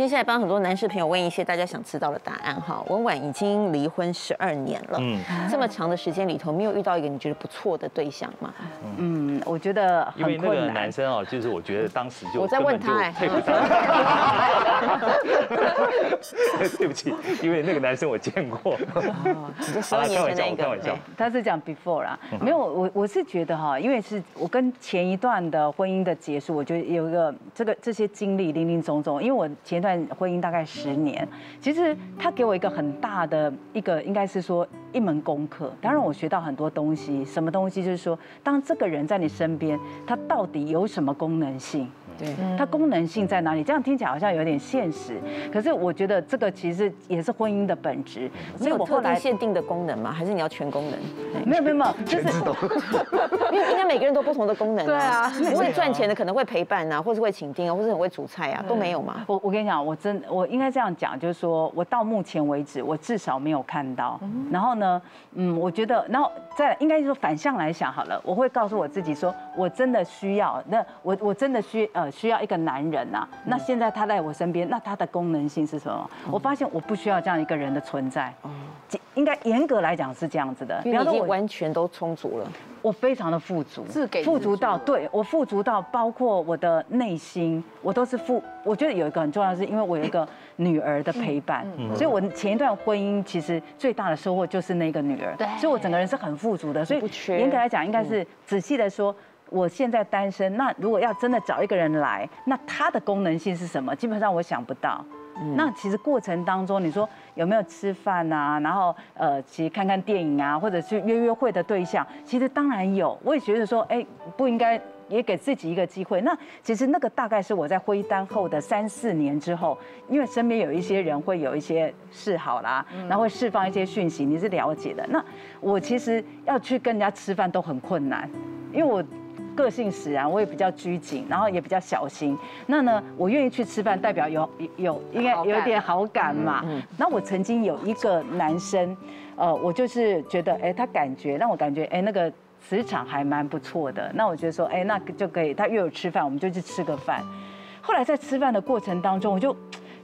接下来帮很多男士朋友问一些大家想知道的答案哈。文婉已经离婚十二年了，嗯，这么长的时间里头，没有遇到一个你觉得不错的对象吗？嗯，我觉得因为那个男生哦，就是我觉得当时就我在问他，配不上。对不起，因为那个男生我见过。你就十二年前那个，他是讲 before 啦，没有我我是觉得哈，因为是我跟前一段的婚姻的结束，我觉得有一个这个这些经历零零总总，因为我前一段婚姻大概十年，其实他给我一个很大的一个应该是说一门功课，当然我学到很多东西，什么东西就是说，当这个人在你身边，他到底有什么功能性？对，它功能性在哪里？这样听起来好像有点现实，可是我觉得这个其实也是婚姻的本质。所以我特定限定的功能吗？还是你要全功能？没有没有没有，就是 因为应该每个人都不同的功能。对啊，不会赚钱的可能会陪伴啊，或是会请订啊，或是很会煮菜啊，都没有嘛。我我跟你讲，我真我应该这样讲，就是说我到目前为止，我至少没有看到。然后呢，嗯，我觉得，然后再应该说反向来想好了，我会告诉我自己说，我真的需要，那我我真的需呃。需要一个男人呐，那现在他在我身边，那他的功能性是什么？我发现我不需要这样一个人的存在。哦，应该严格来讲是这样子的，因为已经完全都充足了。我非常的富足，富足到对我富足到包括我的内心，我都是富。我觉得有一个很重要的是，因为我有一个女儿的陪伴，所以我前一段婚姻其实最大的收获就是那个女儿。对，所以我整个人是很富足的。所以严格来讲，应该是仔细的说。我现在单身，那如果要真的找一个人来，那他的功能性是什么？基本上我想不到。那其实过程当中，你说有没有吃饭啊？然后呃，其实看看电影啊，或者是约约会的对象，其实当然有。我也觉得说，哎，不应该也给自己一个机会。那其实那个大概是我在婚单后的三四年之后，因为身边有一些人会有一些示好啦，然后会释放一些讯息，你是了解的。那我其实要去跟人家吃饭都很困难，因为我。个性使然，我也比较拘谨，然后也比较小心。那呢，我愿意去吃饭，代表有有应该有点好感嘛。那我曾经有一个男生，呃，我就是觉得，哎，他感觉让我感觉，哎，那个磁场还蛮不错的。那我觉得说，哎，那就可以，他约我吃饭，我们就去吃个饭。后来在吃饭的过程当中，我就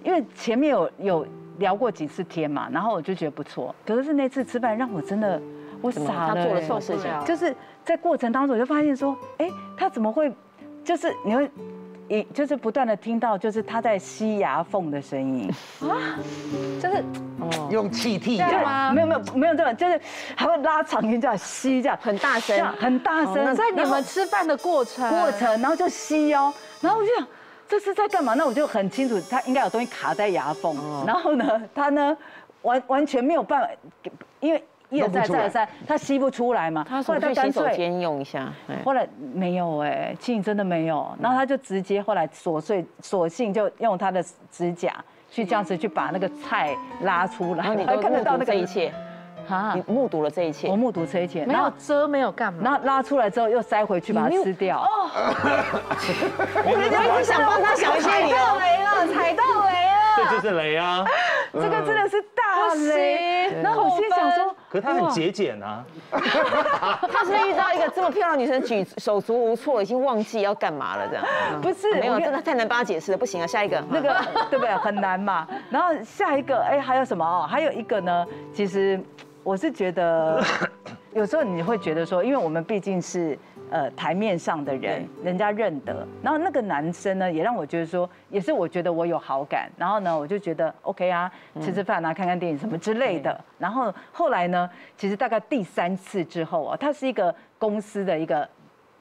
因为前面有有聊过几次天嘛，然后我就觉得不错。可是那次吃饭让我真的。我傻了，他做了错事情，就是在过程当中我就发现说，哎，他怎么会，就是你会，一就是不断的听到就是他在吸牙缝的声音啊，就是用气体吗？没有没有没有这种，就是还会拉长音这样吸这样很大声，很大声，在你们吃饭的过程过程，然后就吸哦，然后我就想这是在干嘛？那我就很清楚，他应该有东西卡在牙缝，然后呢，他呢完完全没有办法，因为。一而再再而三，他吸不出来嘛？他说去洗手间用一下，后来没有哎，其实真的没有。然后他就直接后来琐碎索性就用他的指甲去这样子去把那个菜拉出来。然后你都 看得到那个一切，啊，你目睹了这一切，我目睹这一切，没有遮没有干嘛，然后拉出来之后又塞回去把它吃掉。哦，我一直想帮他想一些理由。踩到雷了，踩到雷了，这就是雷啊！这个真的是大雷。然后我心想说。可他很节俭啊，他是遇到一个这么漂亮女生，举手足无措，已经忘记要干嘛了，这样 不是没有，真的太难帮他解释了，不行啊，下一个那个对不对？很难嘛。然后下一个，哎，还有什么哦？还有一个呢，其实我是觉得，有时候你会觉得说，因为我们毕竟是。呃，台面上的人，人家认得。然后那个男生呢，也让我觉得说，也是我觉得我有好感。然后呢，我就觉得 OK 啊，吃吃饭啊，看看电影什么之类的。然后后来呢，其实大概第三次之后啊，他是一个公司的一个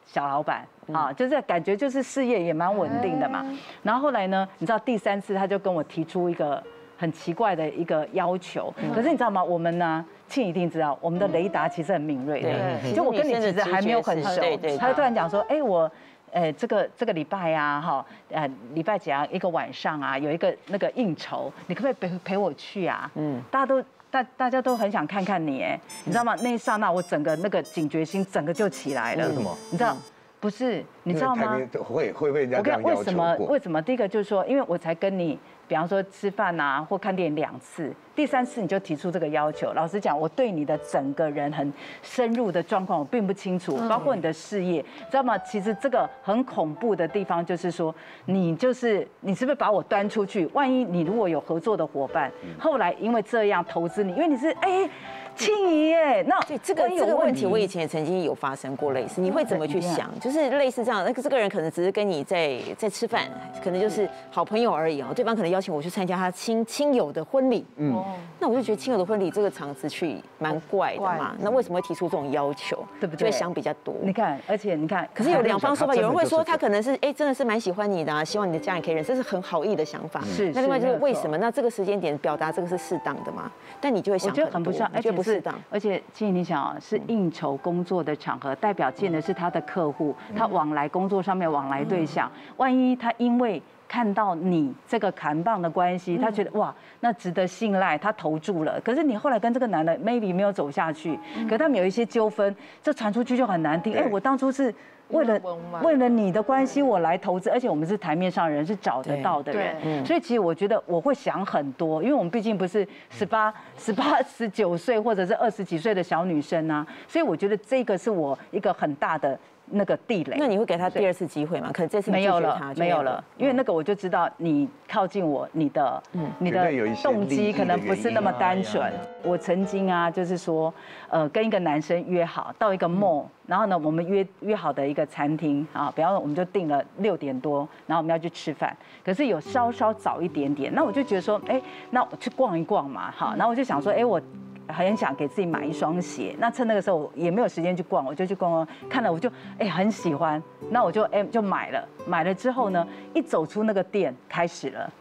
小老板啊，就是感觉就是事业也蛮稳定的嘛。然后后来呢，你知道第三次他就跟我提出一个很奇怪的一个要求。可是你知道吗？我们呢？庆一定知道，我们的雷达其实很敏锐的。就我跟你其实还没有很熟，他就突然讲说：“哎，我，呃，这个这个礼拜呀，哈，呃，礼拜几啊？一个晚上啊，有一个那个应酬，你可不可以陪陪我去啊？嗯，大家都大大家都很想看看你，哎，你知道吗？那一刹那，我整个那个警觉心整个就起来了。为什么？你知道？不是，你知道吗？会会被人家我跟你为什么？为什么？第一个就是说，因为我才跟你比方说吃饭啊或看电影两次，第三次你就提出这个要求。老实讲，我对你的整个人很深入的状况我并不清楚，包括你的事业，知道吗？其实这个很恐怖的地方就是说，你就是你是不是把我端出去？万一你如果有合作的伙伴，后来因为这样投资你，因为你是哎。庆怡耶，那对这个这个问题，我以前也曾经有发生过类似。你会怎么去想？就是类似这样，那个这个人可能只是跟你在在吃饭，可能就是好朋友而已哦。对方可能邀请我去参加他亲亲友的婚礼，嗯，那我就觉得亲友的婚礼这个场子去蛮怪的嘛。那为什么会提出这种要求？对不对？就会想比较多。你看，而且你看，可是有两方说法，有人会说他可能是哎，真的是蛮喜欢你的，希望你的家人可以认，这是很好意的想法。是。那另外就是为什么？那这个时间点表达这个是适当的吗？但你就会想，我觉得很不适当，而且不适当，而且。建议你想啊，是应酬工作的场合，代表见的是他的客户，他往来工作上面往来对象。万一他因为看到你这个砍棒的关系，他觉得哇，那值得信赖，他投注了。可是你后来跟这个男的 maybe 没有走下去，可他们有一些纠纷，这传出去就很难听。哎，我当初是。为了为了你的关系，我来投资，而且我们是台面上人，是找得到的人，所以其实我觉得我会想很多，因为我们毕竟不是十八、十八、十九岁或者是二十几岁的小女生啊，所以我觉得这个是我一个很大的。那个地雷，那你会给他第二次机会吗？可能这次没有了，没有了，因为那个我就知道你靠近我，你的，嗯，你的动机可能不是那么单纯。我曾经啊，就是说，呃，跟一个男生约好到一个 mall，然后呢，我们约约好的一个餐厅啊，比方说我们就定了六点多，然后我们要去吃饭，可是有稍稍早一点点，那我就觉得说，哎，那我去逛一逛嘛，好，然后我就想说，哎，我。很想给自己买一双鞋，那趁那个时候也没有时间去逛，我就去逛逛，看了我就哎很喜欢，那我就哎就买了。买了之后呢，一走出那个店开始了，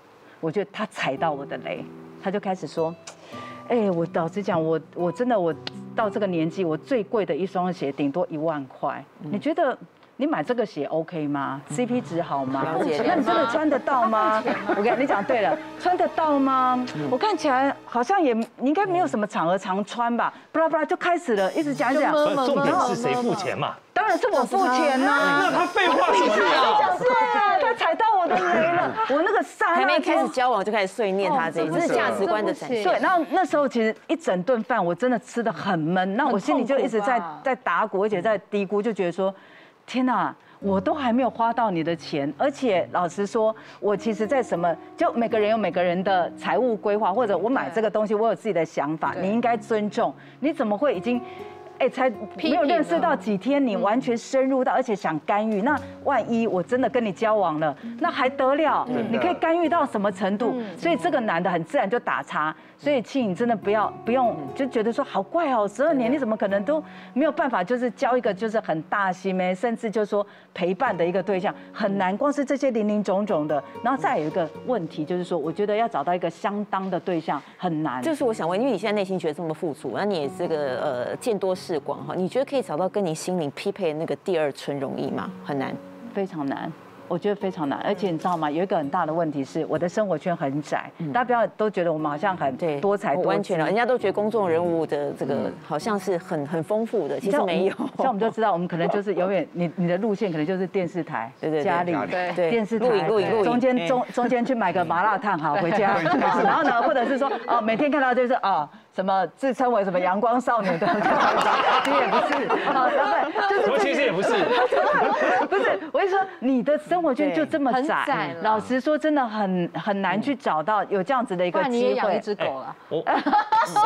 我觉得他踩到我的雷，他就开始说，哎，我老实讲，我我真的我到这个年纪，我最贵的一双鞋顶多一万块，你觉得？你买这个鞋 OK 吗？CP 值好吗？那你真的穿得到吗？我跟你讲对了，穿得到吗？我看起来好像也，你应该没有什么场合常穿吧？巴拉巴拉就开始了，一直讲讲。重点是谁付钱嘛？当然是我付钱呐。那他废话什么呀？是啊，他踩到我的雷了。我那个刹还没开始交往就开始碎念他这一，这是价值观的展现。对，然后那时候其实一整顿饭我真的吃的很闷，那我心里就一直在在打鼓，而且在嘀咕，就觉得说。天哪，我都还没有花到你的钱，而且老实说，我其实，在什么，就每个人有每个人的财务规划，或者我买这个东西，我有自己的想法，你应该尊重。你怎么会已经？哎，才没有认识到几天，你完全深入到，而且想干预，那万一我真的跟你交往了，那还得了？你可以干预到什么程度？所以这个男的很自然就打叉。所以庆你真的不要不用就觉得说好怪哦，十二年你怎么可能都没有办法，就是交一个就是很大心咩，甚至就是说陪伴的一个对象很难。光是这些零零总总的，然后再有一个问题就是说，我觉得要找到一个相当的对象很难。就是我想问，因为你现在内心觉得这么富足，那你也是个呃见多。视广哈，你觉得可以找到跟你心灵匹配的那个第二春容易吗？很难，非常难。我觉得非常难，而且你知道吗？有一个很大的问题是，我的生活圈很窄。大家不要都觉得我们好像很多才多完全了，人家都觉得公众人物的这个好像是很很丰富的，其实没有。像我们就知道，我们可能就是永远你你的路线可能就是电视台、对对家里、对电视台、录影录影录影，中间中中间去买个麻辣烫好回家，然后呢，或者是说哦，每天看到就是哦。什么自称为什么阳光少女的，其实也不是，好，就是其实也 不是，不是，我跟你说，你的生活圈就这么窄，老实说，真的很很难去找到有这样子的一个机会。你也养一只狗了，我我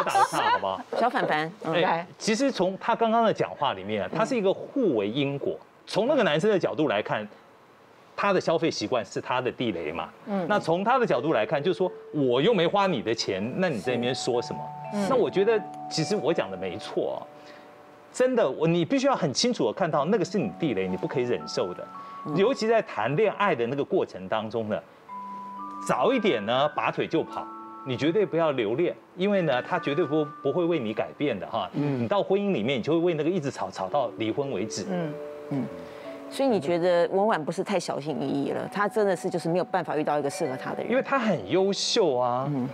打个岔好不好？小凡凡，哎，其实从他刚刚的讲话里面，他是一个互为因果。从那个男生的角度来看。他的消费习惯是他的地雷嘛？嗯，那从他的角度来看，就是说我又没花你的钱，那你在那边说什么？那我觉得其实我讲的没错，真的，我你必须要很清楚的看到那个是你地雷，你不可以忍受的。尤其在谈恋爱的那个过程当中呢，早一点呢拔腿就跑，你绝对不要留恋，因为呢他绝对不不会为你改变的哈。嗯，你到婚姻里面，你就会为那个一直吵吵到离婚为止。嗯嗯。所以你觉得文婉不是太小心翼翼了？他真的是就是没有办法遇到一个适合他的人，因为他很优秀啊。嗯，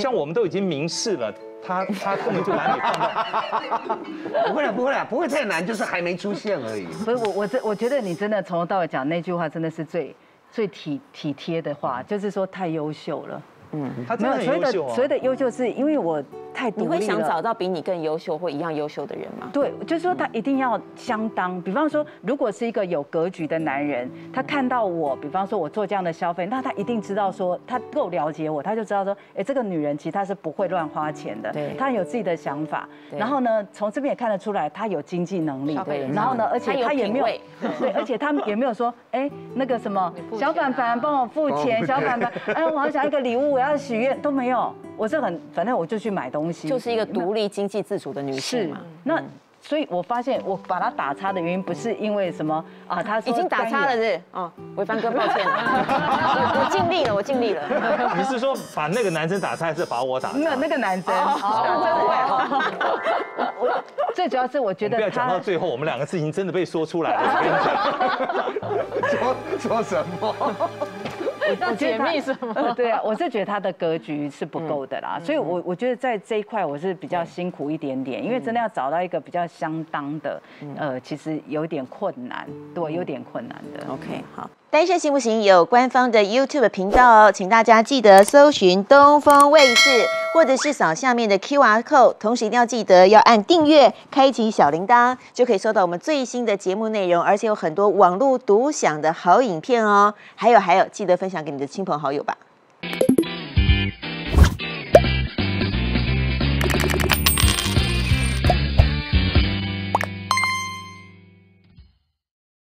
像我们都已经明示了，他他根本就把你放到。不会了，不会了，不会太难，就是还没出现而已。不是我我这我觉得你真的从头到尾讲那句话，真的是最最体体贴的话，就是说太优秀了。嗯，他真的很优秀啊。所谓的优秀是因为我。太你会想找到比你更优秀或一样优秀的人吗？对，就是说他一定要相当。比方说，如果是一个有格局的男人，他看到我，比方说我做这样的消费，那他一定知道说他够了解我，他就知道说，哎，这个女人其实她是不会乱花钱的，对，她有自己的想法。然后呢，从这边也看得出来，她有经济能力。对。然后呢，而且她也没有，对，而且他们也没有说，哎，那个什么 小凡凡帮我付钱，小凡凡，哎，我好想要一个礼物，我要许愿都没有。我是很，反正我就去买东西，就是一个独立经济自主的女性嘛。那所以，我发现我把它打叉的原因不是因为什么啊，他已经打叉了是？哦，伟凡哥，抱歉，我尽力了，我尽力了。你是说把那个男生打叉，还是把我打叉？那那个男生，我最主要是我觉得不要讲到最后，我们两个事情真的被说出来了。说说什么？要解密什么？对啊，我是觉得他的格局是不够的啦，所以，我我觉得在这一块我是比较辛苦一点点，因为真的要找到一个比较相当的，呃，其实有点困难，对，有点困难的。OK，好。单身行不行？有官方的 YouTube 频道哦，请大家记得搜寻东风卫视，或者是扫下面的 QR code，同时一定要记得要按订阅，开启小铃铛，就可以收到我们最新的节目内容，而且有很多网络独享的好影片哦。还有还有，记得分享给你的亲朋好友吧。